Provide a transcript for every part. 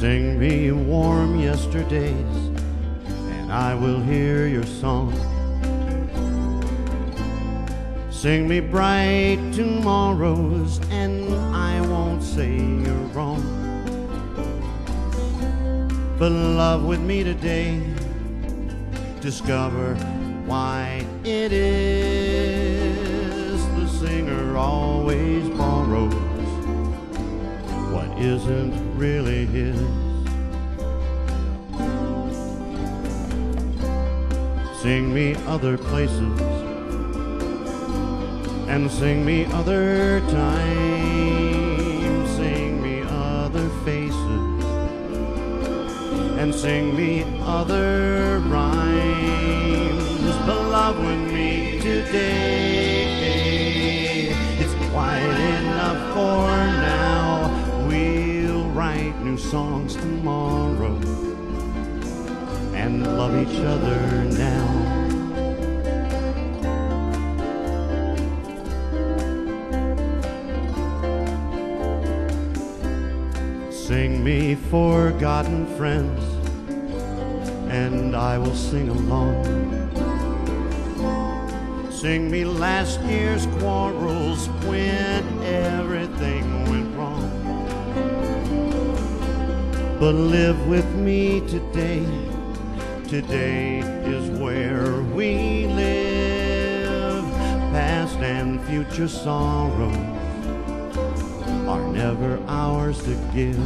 Sing me warm yesterdays, and I will hear your song. Sing me bright tomorrows, and I won't say you're wrong. But love with me today, discover why isn't really his. Sing me other places and sing me other times. Sing me other faces and sing me other rhymes. Love with me today. Songs tomorrow and love each other now. Sing me forgotten friends, and I will sing along. Sing me last year's quarrels when But live with me today. Today is where we live. Past and future sorrows are never ours to give.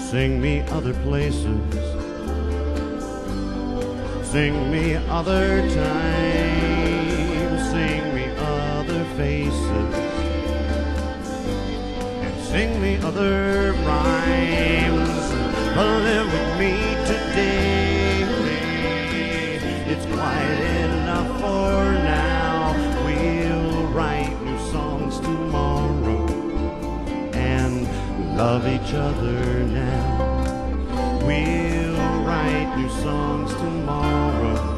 Sing me other places, sing me other times, sing me other rhymes. But live with me today. It's quite enough for now. We'll write new songs tomorrow and love each other now. We'll write new songs tomorrow